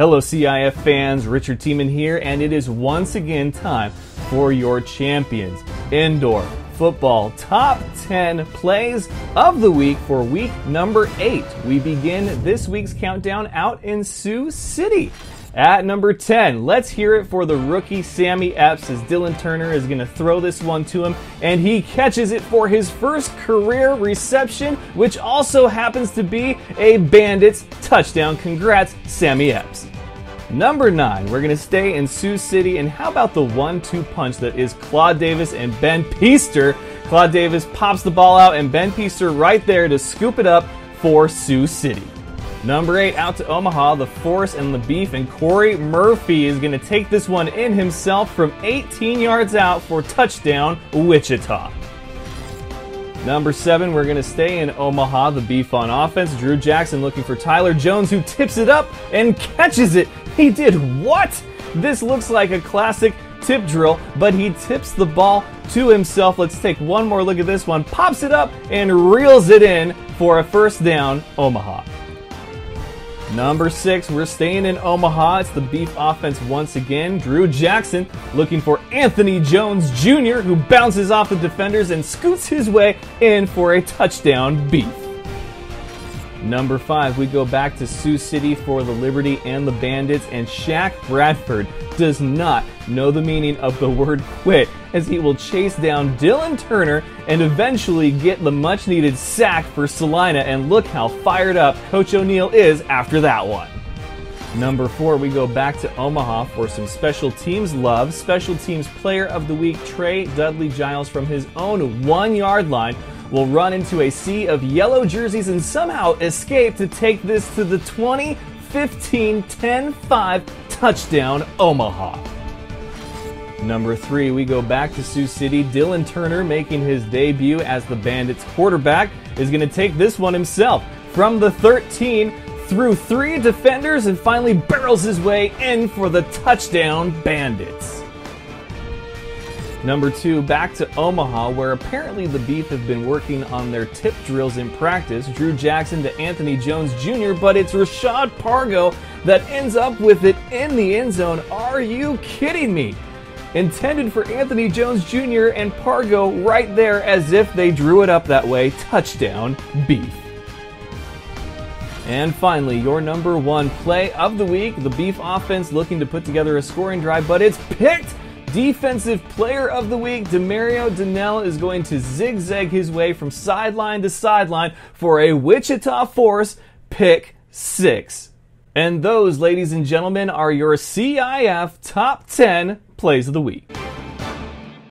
Hello, CIF fans. Richard Tieman here, and it is once again time for your champions indoor football top 10 plays of the week for week number 8. We begin this week's countdown out in Sioux City. At number 10, let's hear it for the rookie Sammy Epps as Dylan Turner is going to throw this one to him and he catches it for his first career reception, which also happens to be a Bandits touchdown. Congrats, Sammy Epps. Number 9, we're going to stay in Sioux City and how about the 1-2 punch that is Claude Davis and Ben Peaster? Claude Davis pops the ball out and Ben Peaster right there to scoop it up for Sioux City. Number eight, out to Omaha, the Force and the Beef, and Corey Murphy is going to take this one in himself from 18 yards out for touchdown, Wichita. Number seven, we're going to stay in Omaha, the Beef on offense. Drew Jackson looking for Tyler Jones, who tips it up and catches it. He did what? This looks like a classic tip drill, but he tips the ball to himself. Let's take one more look at this one. Pops it up and reels it in for a first down, Omaha. Number six, we're staying in Omaha. It's the Beef offense once again. Drew Jackson looking for Anthony Jones Jr., who bounces off the defenders and scoots his way in for a touchdown, Beef. Number five, we go back to Sioux City for the Liberty and the Bandits, and Shaq Bradford does not know the meaning of the word quit as he will chase down Dylan Turner and eventually get the much needed sack for Salina. And look how fired up Coach O'Neill is after that one. Number four, we go back to Omaha for some special teams love. Special teams player of the week, Trey Dudley Giles, from his own one yard line, will run into a sea of yellow jerseys and somehow escape to take this to the 20 15 10 5 touchdown Omaha. Number three, we go back to Sioux City. Dylan Turner making his debut as the Bandits quarterback is going to take this one himself from the 13 through three defenders and finally barrels his way in for the touchdown Bandits. Number two, back to Omaha, where apparently the Beef have been working on their tip drills in practice. Drew Jackson to Anthony Jones Jr., but it's Rashad Pargo that ends up with it in the end zone. Are you kidding me? Intended for Anthony Jones Jr. and Pargo right there as if they drew it up that way. Touchdown, Beef. And finally, your number one play of the week the Beef offense looking to put together a scoring drive, but it's picked Defensive Player of the Week, Demario Donnell is going to zigzag his way from sideline to sideline for a Wichita Force pick six. And those, ladies and gentlemen, are your CIF top 10 plays of the week.